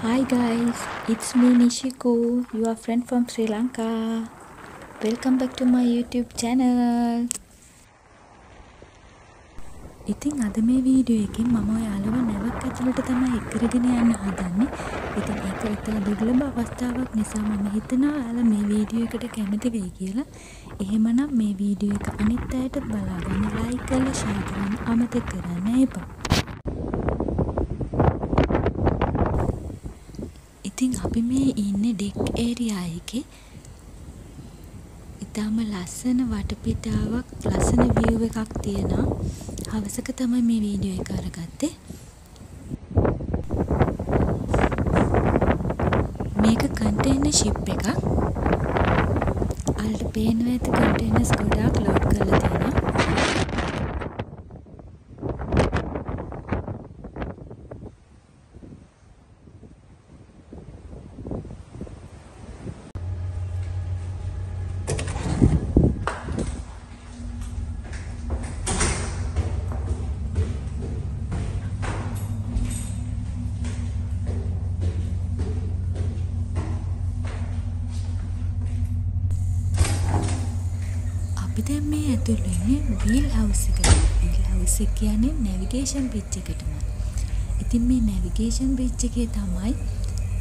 Hi guys, it's me Nishiko, your friend from Sri Lanka. Welcome back to my YouTube channel. ඉතින් අද මේ video එකෙන් මම ඔයාලව නැවක් ඇතුළට තමයි එක් කරගෙන යන්න හදන්නේ. ඉතින් ඒක ඉතා දුර්ලභ අවස්ථාවක් නිසා මම හිතනවා ඔයාලා මේ වීඩියෝ එකට කැමති වෙයි කියලා. එහෙමනම් මේ වීඩියෝ එක අනිත් අයටත් බලාගන්න ලයික් කරලා ෂෙයා කරන්න අමතක කරන්න එපා. ඉතින් අපි මේ ඉන්නේ ඩෙක් ඒරියා එකේ. ඉතාම ලස්සන වටපිටාවක් ලස්සන විව් එකක් තියෙනවා. හවසක තමයි මේ වීඩියෝ එක අරගත්තේ. මේක කන්ටේනර් ෂිප් එකක්. අල්ලට පේනවා ඇති කන්ටේනර්ස් ගොඩාක් ලෝඩ් අපි දැන් මේ ඇතුල් වෙන්නේ වීල් හවුස් එකට. වීල් හවුස් එක කියන්නේ නැවිගේෂන් බ්‍රිජ් එකටමයි. ඉතින් මේ නැවිගේෂන් බ්‍රිජ් එකේ තමයි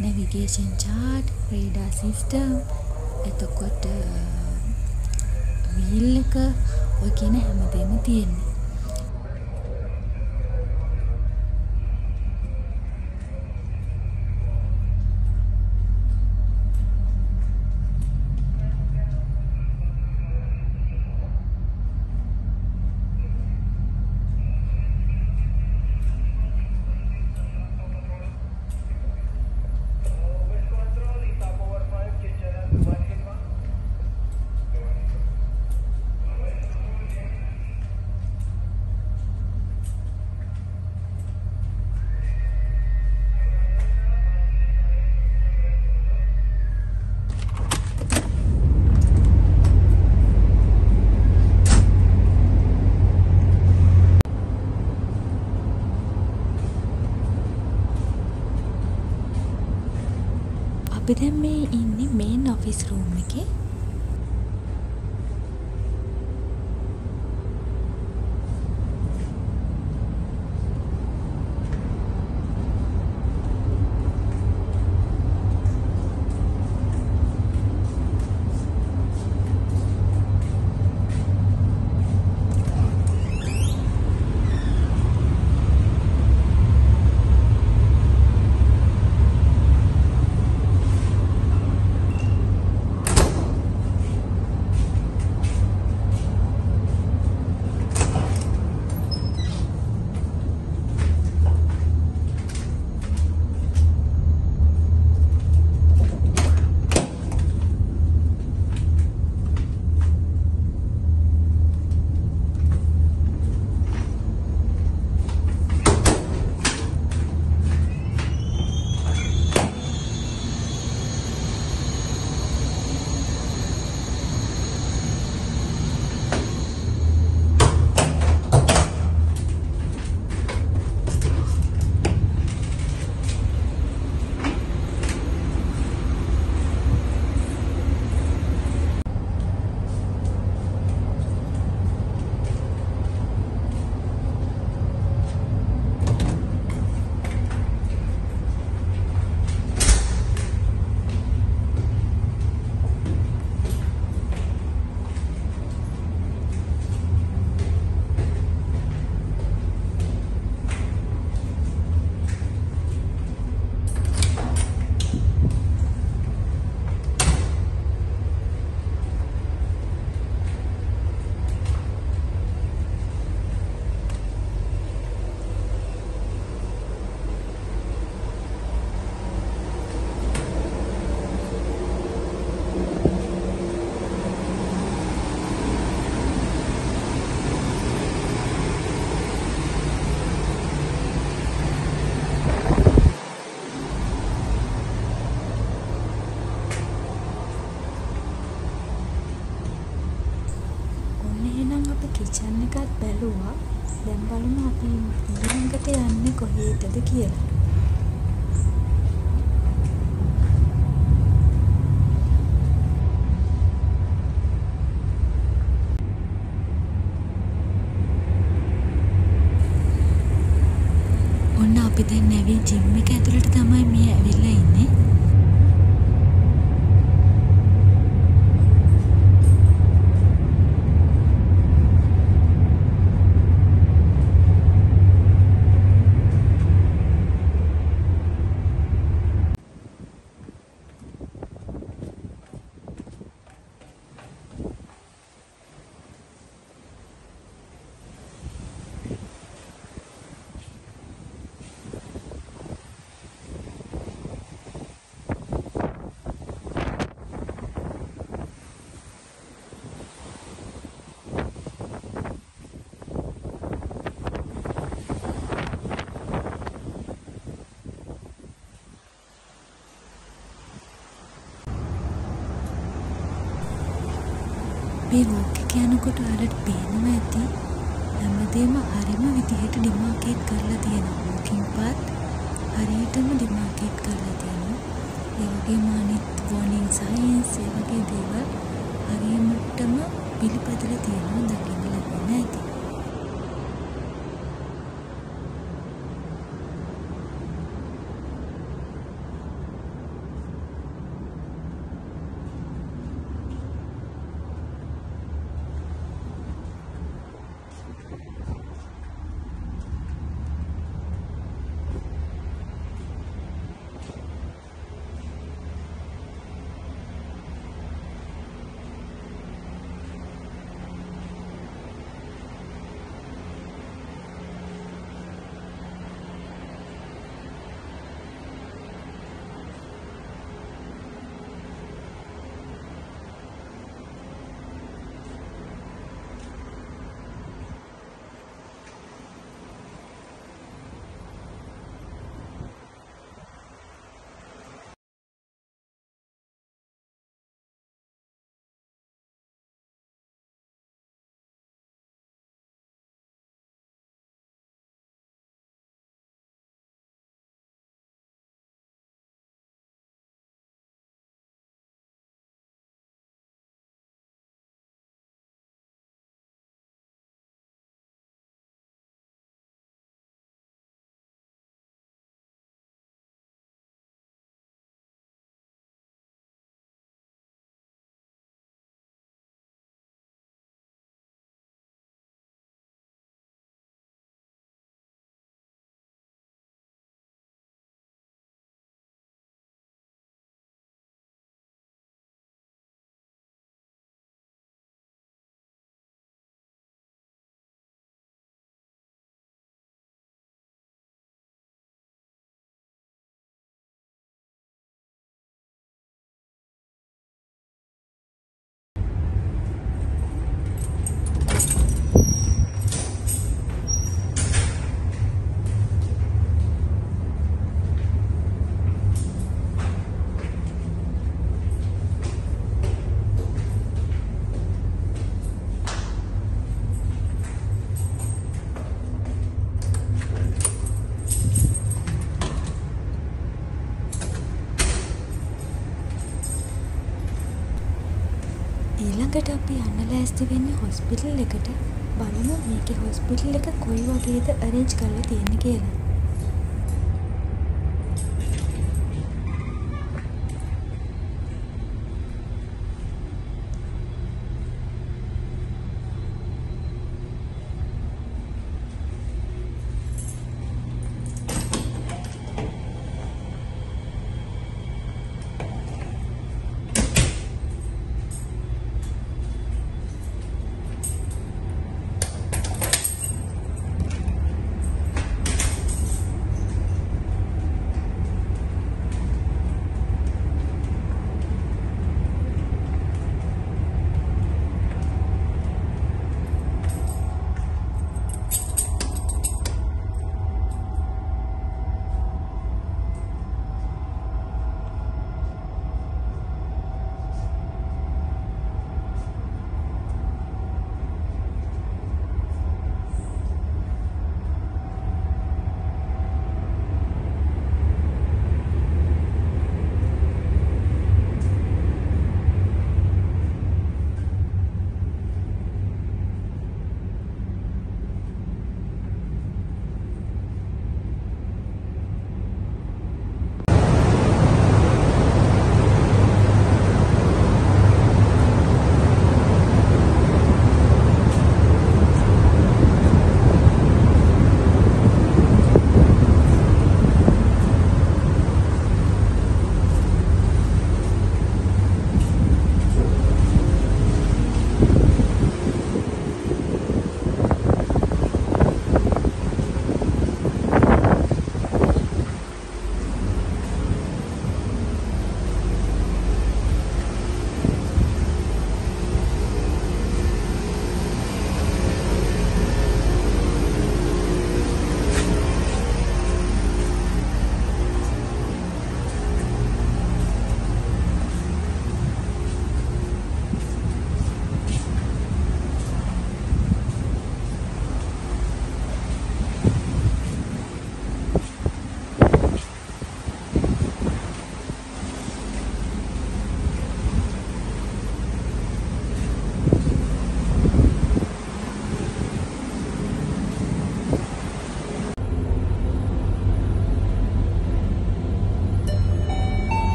නැවිගේෂන් චාර්ට්, රේඩාර් සිස්ටම්, එතකොට වීල් එක ඔය කියන හැමදේම තියෙන්නේ. इस रूम की කිචන් එකත් බැලුවා. දැන් බලමු අපි ඊළඟට යන්නේ කොහේටද කියලා. ඔන්න අපි දැන් නැවේ ජිම් එක ඇතුළට තමයි මේ වෝක් එක යනකොට ඔයාලට පේනවා ඇති හැමදේම හරිම විදිහට ඩිමාකේට් කරලා තියෙනවා. වෝකින් පාත් හරියටම ඩිමාකේට් කරලා තියෙනවා. ඒ වගේම අනිත් වෝර්නින් සයින්ස් ඒ වගේ දේවල් හරියටම පිළිපදලා තියෙනවා දකින්න ලැබෙන ඇති. අපි යන්න ලෑස්ති වෙන්නේ හොස්පිටල් එකට. බලමු මේකේ හොස්පිටල් එක කොයි වගේද අරේන්ජ් කරලා තියෙන්නේ කියලා.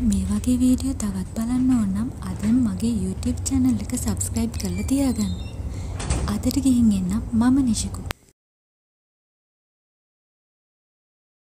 ඉතින් මේ වගේ වීඩියෝ තවත් බලන්න ඕන නම් අදම මගේ YouTube චැනල් එක සබ්ස්ක්‍රයිබ් කරලා තියාගන්න. අදට ගිහින් එන්නම් මම නිශිකු.